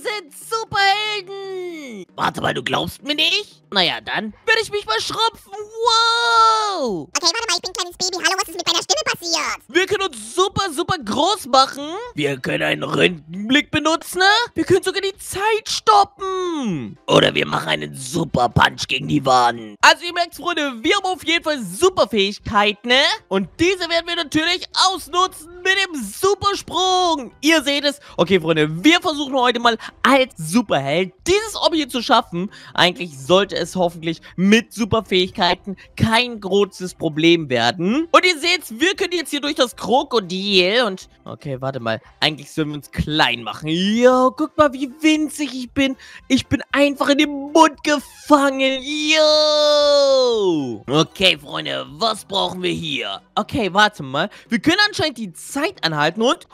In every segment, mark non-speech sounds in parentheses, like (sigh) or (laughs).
sind Superhelden! Warte mal, du glaubst mir nicht? Naja, dann werde ich mich mal schrumpfen. Wow! Okay, warte mal, ich bin ein kleines Baby. Hallo, was ist mit meiner Stimme passiert? Wir können uns super, super groß machen. Wir können einen Röntgenblick benutzen. ne? Wir können sogar die Zeit stoppen. Oder wir machen einen Super Punch gegen die Wand. Also ihr merkt, Freunde, wir haben auf jeden Fall Superfähigkeiten, ne? Und diese werden wir natürlich ausnutzen mit dem Supersprung. Ihr seht es. Okay, Freunde, wir versuchen heute mal als Superheld dieses hier zu schaffen. Eigentlich sollte es hoffentlich mit Superfähigkeiten kein großes Problem werden. Und ihr seht, wir können jetzt hier durch das Krokodil und... Okay, warte mal. Eigentlich sollen wir uns klein machen. Yo, guck mal, wie winzig ich bin. Ich bin einfach in den Mund gefangen. Yo! Okay, Freunde, was brauchen wir hier? Okay, warte mal. Wir können anscheinend die Zeit anhalten und...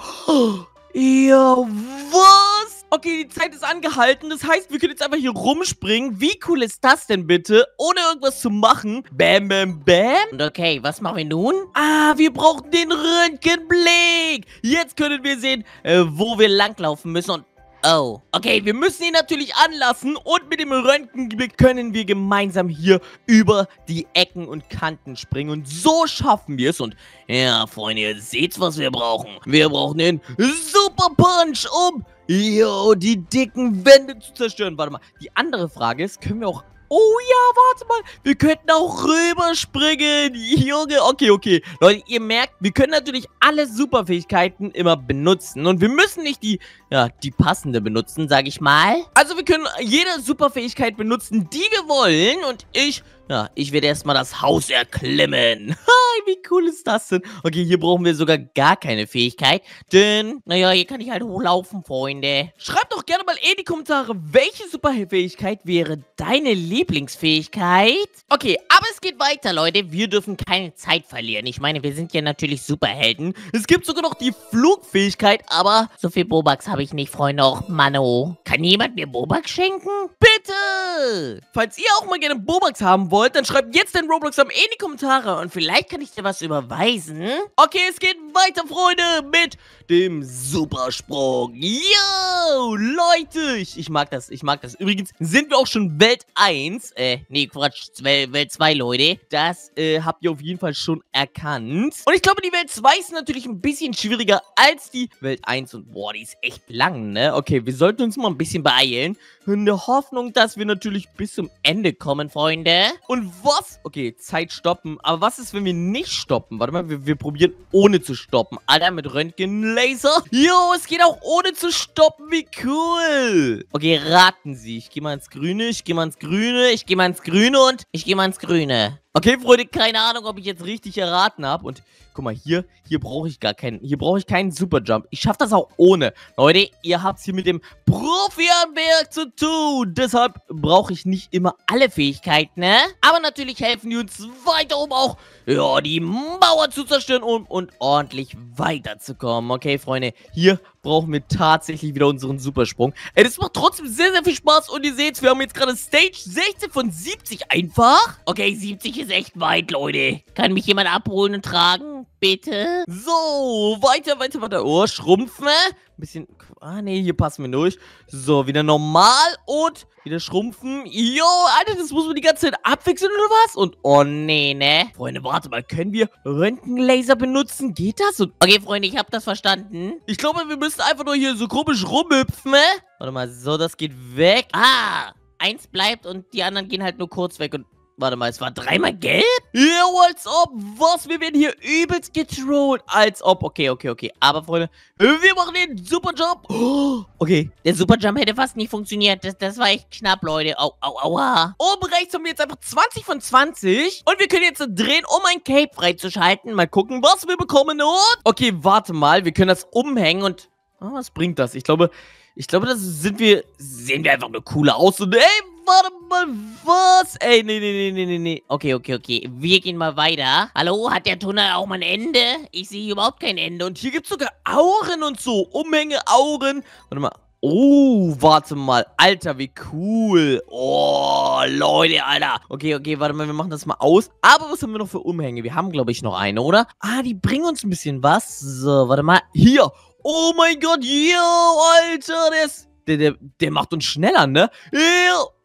Ja, was? Okay, die Zeit ist angehalten. Das heißt, wir können jetzt einfach hier rumspringen. Wie cool ist das denn bitte? Ohne irgendwas zu machen. Bam, bam, bam. Und okay, was machen wir nun? Ah, wir brauchen den Röntgenblick. Jetzt können wir sehen, äh, wo wir langlaufen müssen. Und Oh, okay, wir müssen ihn natürlich anlassen und mit dem Röntgenblick können wir gemeinsam hier über die Ecken und Kanten springen und so schaffen wir es und ja, Freunde, ihr seht, was wir brauchen. Wir brauchen den Super Punch, um jo, die dicken Wände zu zerstören. Warte mal, die andere Frage ist, können wir auch Oh ja, warte mal. Wir könnten auch rüberspringen. (laughs) Junge, okay, okay. Leute, ihr merkt, wir können natürlich alle Superfähigkeiten immer benutzen. Und wir müssen nicht die, ja, die passende benutzen, sage ich mal. Also wir können jede Superfähigkeit benutzen, die wir wollen. Und ich, ja, ich werde erstmal das Haus erklimmen. (laughs) Ha, wie cool ist das denn? Okay, hier brauchen wir sogar gar keine Fähigkeit. Denn, naja, hier kann ich halt hochlaufen, Freunde. Schreibt doch gerne mal in die Kommentare, welche Superfähigkeit wäre deine Lieblingsfähigkeit? Okay, aber es geht weiter, Leute. Wir dürfen keine Zeit verlieren. Ich meine, wir sind ja natürlich Superhelden. Es gibt sogar noch die Flugfähigkeit, aber so viel Bobax habe ich nicht, Freunde. Och, Mano. Kann jemand mir Bobax schenken? Bitte! Falls ihr auch mal gerne Bobax haben wollt, dann schreibt jetzt den Roblox-Namen in die Kommentare und vielleicht kann ich dir was überweisen. Okay, es geht weiter, Freunde, mit dem Supersprung. Yo, Leute, ich, ich mag das, ich mag das. Übrigens sind wir auch schon Welt 1, äh, nee, Quatsch, Wel Welt 2, Leute. Das, äh, habt ihr auf jeden Fall schon erkannt. Und ich glaube, die Welt 2 ist natürlich ein bisschen schwieriger als die Welt 1 und boah, die ist echt lang, ne? Okay, wir sollten uns mal ein bisschen beeilen. In der Hoffnung, dass wir natürlich bis zum Ende kommen, Freunde. Und was? Okay, Zeit stoppen. Aber was ist, wenn wir nicht stoppen? Warte mal, wir, wir probieren ohne zu stoppen. Alter, mit Röntgenlaser. Jo, es geht auch ohne zu stoppen. Wie cool. Okay, raten Sie. Ich gehe mal ins Grüne, ich gehe mal ins Grüne, ich gehe mal ins Grüne und ich gehe mal ins Grüne. Okay, Freunde, keine Ahnung, ob ich jetzt richtig erraten habe. Und guck mal, hier, hier brauche ich gar keinen, hier brauche ich keinen Superjump. Ich schaffe das auch ohne. Leute, ihr habt es hier mit dem Profi-Handwerk zu tun. Deshalb brauche ich nicht immer alle Fähigkeiten, ne? Aber natürlich helfen die uns weiter, um auch, ja, die Mauer zu zerstören und, und ordentlich weiterzukommen. Okay, Freunde, hier brauchen wir tatsächlich wieder unseren Supersprung. Ey, das macht trotzdem sehr, sehr viel Spaß. Und ihr seht, wir haben jetzt gerade Stage 16 von 70 einfach. Okay, 70 ist echt weit, Leute. Kann mich jemand abholen und tragen? Bitte? So, weiter, weiter, weiter. Oh, schrumpfen. Ein bisschen... Ah, nee, hier passen wir durch. So, wieder normal und wieder schrumpfen. Jo, Alter, das muss man die ganze Zeit abwechseln oder was? Und, oh, nee, ne? Freunde, warte mal, können wir Röntgenlaser benutzen? Geht das? Und, okay, Freunde, ich habe das verstanden. Ich glaube, wir müssen einfach nur hier so komisch rumhüpfen, ne? Warte mal, so, das geht weg. Ah, eins bleibt und die anderen gehen halt nur kurz weg und Warte mal, es war dreimal gelb? Ja, als ob. Was? Wir werden hier übelst getrollt. Als ob. Okay, okay, okay. Aber, Freunde, wir machen den Superjump. Oh, okay. Der Superjump hätte fast nicht funktioniert. Das, das war echt knapp, Leute. Au, au, aua. Oben rechts haben wir jetzt einfach 20 von 20. Und wir können jetzt drehen, um ein Cape freizuschalten. Mal gucken, was wir bekommen. Und... Okay, warte mal. Wir können das umhängen und... Oh, was bringt das? Ich glaube... Ich glaube, das sind wir... Sehen wir einfach nur cooler aus. Und ey, warte mal, was? Ey, nee, nee, nee, nee, nee. Okay, okay, okay. Wir gehen mal weiter. Hallo, hat der Tunnel auch mal ein Ende? Ich sehe überhaupt kein Ende. Und hier gibt es sogar Auren und so. Umhänge, Auren. Warte mal. Oh, warte mal. Alter, wie cool. Oh, Leute, Alter. Okay, okay, warte mal, wir machen das mal aus. Aber was haben wir noch für Umhänge? Wir haben, glaube ich, noch eine, oder? Ah, die bringen uns ein bisschen was. So, warte mal. Hier. Oh mein Gott, yo, Alter, der ist der, der, der macht uns schneller, ne?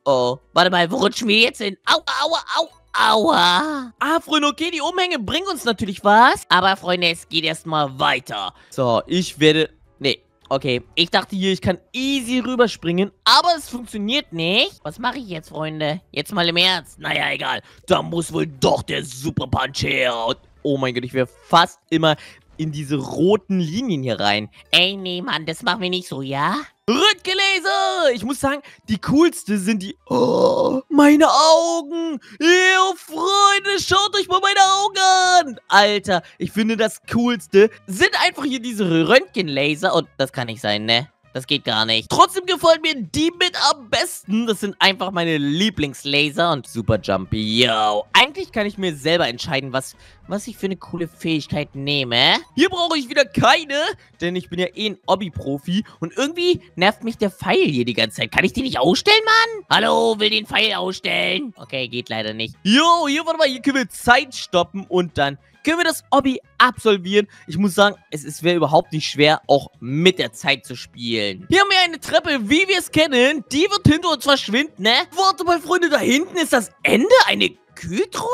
Oh, warte mal, wo rutschen wir jetzt hin? Aua, aua, au, aua. Ah, Freunde, okay, die Umhänge bringen uns natürlich was. Aber, Freunde, es geht erstmal weiter. So, ich werde... Nee, Okay, ich dachte hier, ich kann easy rüberspringen, aber es funktioniert nicht. Was mache ich jetzt, Freunde? Jetzt mal im Ernst. Naja, egal. Da muss wohl doch der Super Punch her. Und, oh mein Gott, ich wäre fast immer in diese roten Linien hier rein. Ey, nee, Mann, das machen wir nicht so, ja? Röntgenlaser! Ich muss sagen, die coolste sind die... Oh, meine Augen! Ew, Freunde, schaut euch mal meine Augen an! Alter, ich finde das coolste sind einfach hier diese Röntgenlaser. Und das kann nicht sein, ne? Das geht gar nicht. Trotzdem gefallen mir die mit am besten. Das sind einfach meine Lieblingslaser und Super Jumpy. Yo. Eigentlich kann ich mir selber entscheiden, was, was ich für eine coole Fähigkeit nehme. Hier brauche ich wieder keine, denn ich bin ja eh ein Hobby-Profi. Und irgendwie nervt mich der Pfeil hier die ganze Zeit. Kann ich den nicht ausstellen, Mann? Hallo, will den Pfeil ausstellen? Okay, geht leider nicht. Jo, hier, warte mal, hier können wir Zeit stoppen und dann können wir das Hobby absolvieren. Ich muss sagen, es wäre überhaupt nicht schwer, auch mit der Zeit zu spielen. Hier haben wir eine Treppe, wie wir es kennen. Die wird hinter uns verschwinden, ne? Warte mal, Freunde, da hinten ist das Ende? Eine Kühltruhe?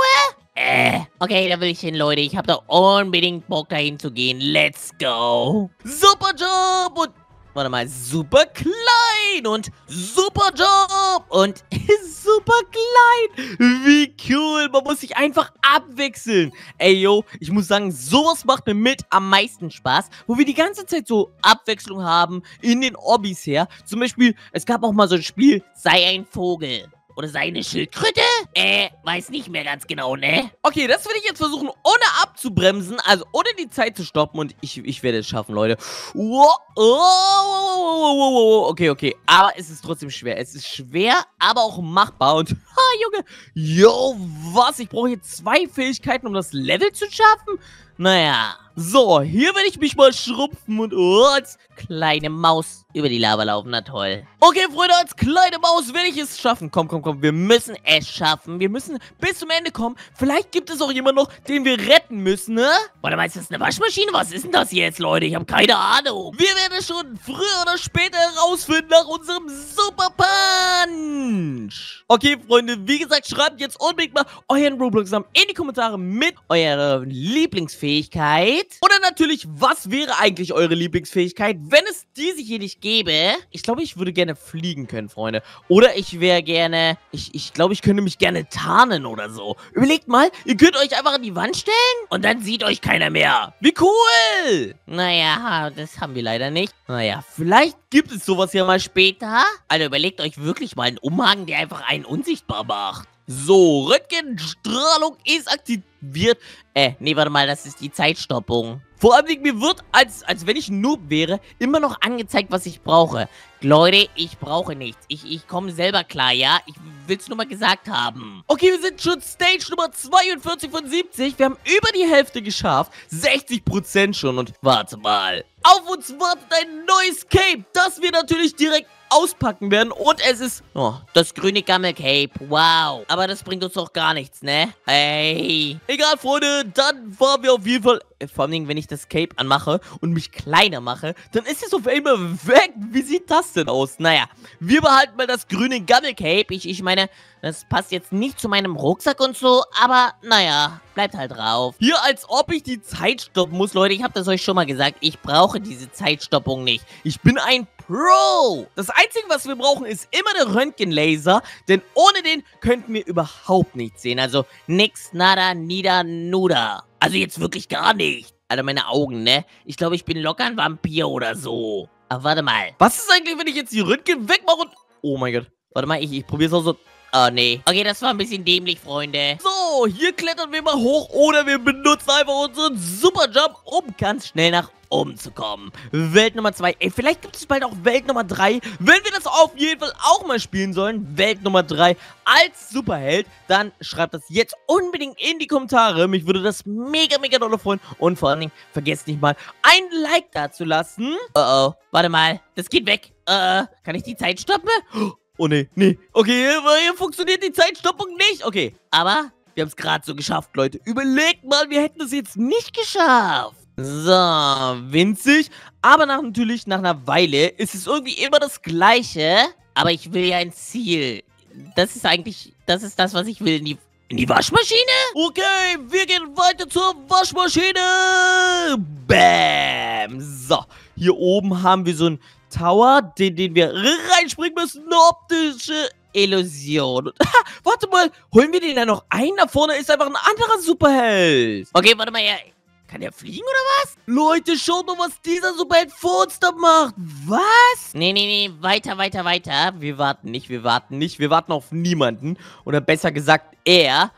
Äh, okay, da will ich hin, Leute. Ich habe da unbedingt Bock, dahin zu gehen. Let's go. Super Job und warte mal, super klein und super Job und (laughs) super klein. Wie cool, man muss sich einfach abwechseln. Ey, yo, ich muss sagen, sowas macht mir mit am meisten Spaß, wo wir die ganze Zeit so Abwechslung haben in den Hobbys her. Zum Beispiel, es gab auch mal so ein Spiel, sei ein Vogel. Oder seine Schildkröte? Äh, weiß nicht mehr ganz genau, ne? Okay, das werde ich jetzt versuchen, ohne abzubremsen, also ohne die Zeit zu stoppen. Und ich, ich werde es schaffen, Leute. Oh, oh, okay, okay. Aber es ist trotzdem schwer. Es ist schwer, aber auch machbar. Und, (laughs) ha, Junge. Yo, was? Ich brauche hier zwei Fähigkeiten, um das Level zu schaffen? Naja. So, hier werde ich mich mal schrumpfen und oh, als kleine Maus über die Lava laufen. Na toll. Okay, Freunde, als kleine Maus werde ich es schaffen. Komm, komm, komm, wir müssen es schaffen. Wir müssen bis zum Ende kommen. Vielleicht gibt es auch jemanden noch, den wir retten müssen, ne? Warte mal, ist das eine Waschmaschine? Was ist denn das jetzt, Leute? Ich habe keine Ahnung. Wir werden es schon früher oder später herausfinden nach unserem Super Punch. Okay, Freunde, wie gesagt, schreibt jetzt unbedingt mal euren Roblox-Namen in die Kommentare mit eurer Lieblingsfähigkeit. Oder natürlich, was wäre eigentlich eure Lieblingsfähigkeit, wenn es diese hier nicht gäbe? Ich glaube, ich würde gerne fliegen können, Freunde. Oder ich wäre gerne... Ich, ich glaube, ich könnte mich gerne tarnen oder so. Überlegt mal, ihr könnt euch einfach an die Wand stellen und dann sieht euch keiner mehr. Wie cool! Naja, das haben wir leider nicht. Naja, vielleicht gibt es sowas ja mal später. Also überlegt euch wirklich mal einen Umhang, der einfach einen unsichtbar macht. So, Röntgenstrahlung ist aktiviert. Äh, nee, warte mal, das ist die Zeitstoppung. Vor allem, mir wird, als, als wenn ich ein Noob wäre, immer noch angezeigt, was ich brauche. Leute, ich brauche nichts. Ich, ich komme selber klar, ja? Ich will es nur mal gesagt haben. Okay, wir sind schon Stage Nummer 42 von 70. Wir haben über die Hälfte geschafft. 60% schon. Und warte mal. Auf uns wartet ein neues Cape, das wir natürlich direkt auspacken werden. Und es ist oh, das grüne Gammel-Cape. Wow. Aber das bringt uns doch gar nichts, ne? Hey. Egal, Freunde. Dann fahren wir auf jeden Fall... Äh, vor allem, wenn ich das Cape anmache und mich kleiner mache, dann ist es auf einmal weg. Wie sieht das denn aus? Naja, wir behalten mal das grüne Gammel-Cape. Ich, ich meine, das passt jetzt nicht zu meinem Rucksack und so, aber naja, bleibt halt drauf. Hier, als ob ich die Zeit stoppen muss, Leute. Ich habe das euch schon mal gesagt. Ich brauche diese Zeitstoppung nicht. Ich bin ein Pro. Das Einzige, was wir brauchen, ist immer der Röntgenlaser, denn ohne den könnten wir überhaupt nichts sehen. Also nix, nada, nida, nuda. Also jetzt wirklich gar nicht. Alter, meine Augen, ne? Ich glaube, ich bin locker ein Vampir oder so. Aber warte mal. Was ist eigentlich, wenn ich jetzt die Röntgen wegmache und... Oh mein Gott. Warte mal, ich, ich probiere es auch so... Oh, nee. Okay, das war ein bisschen dämlich, Freunde. So, hier klettern wir mal hoch oder wir benutzen einfach unseren Superjump, um ganz schnell nach oben zu kommen. Welt Nummer 2. Ey, vielleicht gibt es bald auch Welt Nummer 3. Wenn wir das auf jeden Fall auch mal spielen sollen, Welt Nummer 3 als Superheld, dann schreibt das jetzt unbedingt in die Kommentare. Mich würde das mega, mega doll freuen. Und vor allen Dingen, vergesst nicht mal, ein Like da zu lassen. Oh, oh. Warte mal. Das geht weg. Äh, kann ich die Zeit stoppen? Oh, nee, nee. Okay, hier funktioniert die Zeitstoppung nicht. Okay, aber wir haben es gerade so geschafft, Leute. Überlegt mal, wir hätten es jetzt nicht geschafft. So, winzig. Aber nach, natürlich nach einer Weile ist es irgendwie immer das Gleiche. Aber ich will ja ein Ziel. Das ist eigentlich, das ist das, was ich will. In die, in die Waschmaschine? Okay, wir gehen weiter zur Waschmaschine. Bam. So, hier oben haben wir so einen Tower, den, den wir reinspringen müssen. Eine optische Illusion. (laughs) warte mal, holen wir den da noch ein? Da vorne ist einfach ein anderer Superheld. Okay, warte mal, ja. Kann der fliegen oder was? Leute, schaut mal, was dieser Superheld da macht. Was? Nee, nee, nee, weiter, weiter, weiter. Wir warten nicht, wir warten nicht. Wir warten auf niemanden. Oder besser gesagt, er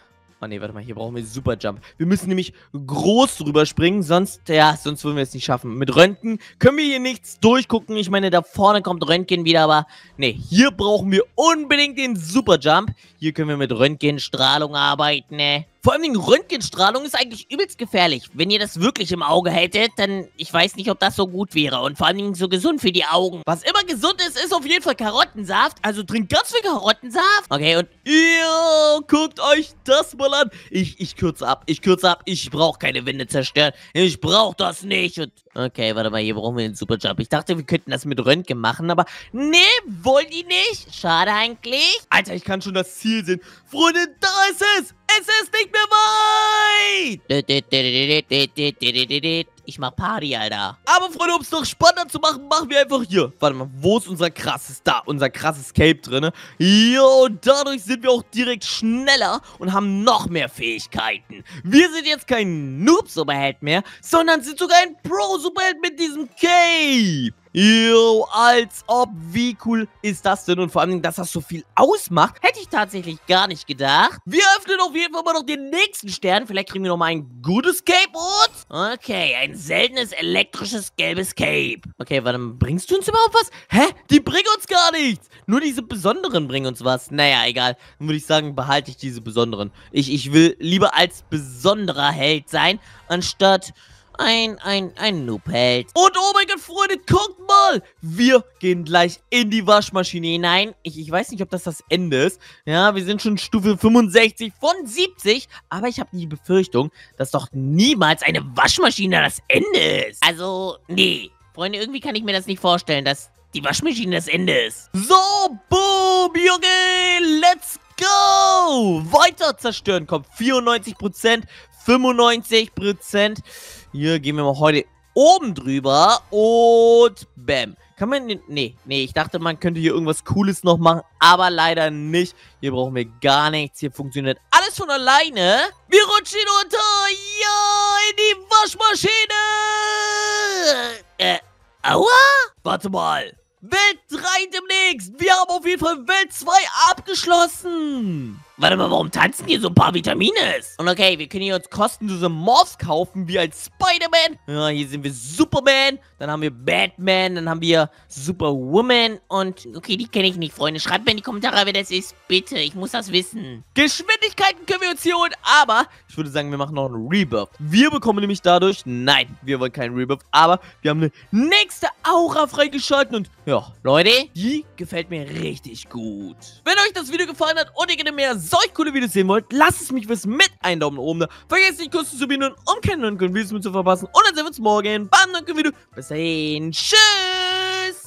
Oh ne, warte mal, hier brauchen wir Superjump. Wir müssen nämlich groß drüber springen, sonst, ja, sonst würden wir es nicht schaffen. Mit Röntgen können wir hier nichts durchgucken. Ich meine, da vorne kommt Röntgen wieder, aber ne, hier brauchen wir unbedingt den Superjump. Hier können wir mit Röntgenstrahlung arbeiten, ne. Vor allem Röntgenstrahlung ist eigentlich übelst gefährlich. Wenn ihr das wirklich im Auge hättet, dann ich weiß nicht, ob das so gut wäre. Und vor allem so gesund für die Augen. Was immer gesund ist, ist auf jeden Fall Karottensaft. Also trinkt ganz viel Karottensaft. Okay, und ihr guckt euch das mal an. Ich, ich kürze ab, ich kürze ab. Ich brauche keine Wände zerstören. Ich brauche das nicht. Und okay, warte mal, hier brauchen wir den Superjump. Ich dachte, wir könnten das mit Röntgen machen, aber nee, wollen die nicht. Schade eigentlich. Alter, ich kann schon das Ziel sehen. Freunde, da ist es. Es ist nicht mehr weit! Ich mach Party, Alter. Aber, Freunde, um es noch spannender zu machen, machen wir einfach hier. Warte mal, wo ist unser krasses, da, unser krasses Cape drin? Ja, und dadurch sind wir auch direkt schneller und haben noch mehr Fähigkeiten. Wir sind jetzt kein Noob-Superheld mehr, sondern sind sogar ein Pro-Superheld mit diesem Cape. Yo, als ob, wie cool ist das denn? Und vor allem, dass das so viel ausmacht, hätte ich tatsächlich gar nicht gedacht. Wir öffnen auf jeden Fall mal noch den nächsten Stern. Vielleicht kriegen wir noch mal ein gutes Cape und... Okay, ein seltenes elektrisches gelbes Cape. Okay, warte, bringst du uns überhaupt was? Hä? Die bringen uns gar nichts. Nur diese besonderen bringen uns was. Naja, egal. Dann würde ich sagen, behalte ich diese besonderen. Ich, ich will lieber als besonderer Held sein, anstatt ein, ein, ein Noob-Held. Und oh mein Gott, Freunde, guckt mal! Wir gehen gleich in die Waschmaschine hinein. Ich, ich weiß nicht, ob das das Ende ist. Ja, wir sind schon Stufe 65 von 70. Aber ich habe die Befürchtung, dass doch niemals eine Waschmaschine das Ende ist. Also, nee. Freunde, irgendwie kann ich mir das nicht vorstellen, dass die Waschmaschine das Ende ist. So, boom, Junge, let's go! Weiter zerstören kommt 94%, 95%. Hier gehen wir mal heute oben drüber und bam. Kann man, nee, nee, ich dachte, man könnte hier irgendwas Cooles noch machen, aber leider nicht. Hier brauchen wir gar nichts, hier funktioniert alles von alleine. Wir rutschen runter, ja, in die Waschmaschine. Äh, aua? Warte mal. Welt 3 demnächst. Wir haben auf jeden Fall Welt 2 abgeschlossen. Warte mal, warum tanzen hier so ein paar Vitamines? Und okay, wir können hier uns kostenlose Morphs kaufen, wie als Spider-Man. Ja, hier sind wir Superman. Dann haben wir Batman. Dann haben wir Superwoman. Und, okay, die kenne ich nicht, Freunde. Schreibt mir in die Kommentare, wer das ist. Bitte, ich muss das wissen. Geschwindigkeiten können wir uns hier holen, aber ich würde sagen, wir machen noch einen Rebirth. Wir bekommen nämlich dadurch, nein, wir wollen keinen Rebirth, aber wir haben eine nächste Aura freigeschalten. Und ja, Leute, die gefällt mir richtig gut. Wenn euch das Video gefallen hat und ihr gerne mehr solch coole Videos sehen wollt, lasst es mich wissen mit einem Daumen oben da. Vergesst nicht kurz zu subieren, um keine neuen Videos mehr zu verpassen. Und dann sehen wir uns morgen beim neuen Video. Bis dahin, tschüss!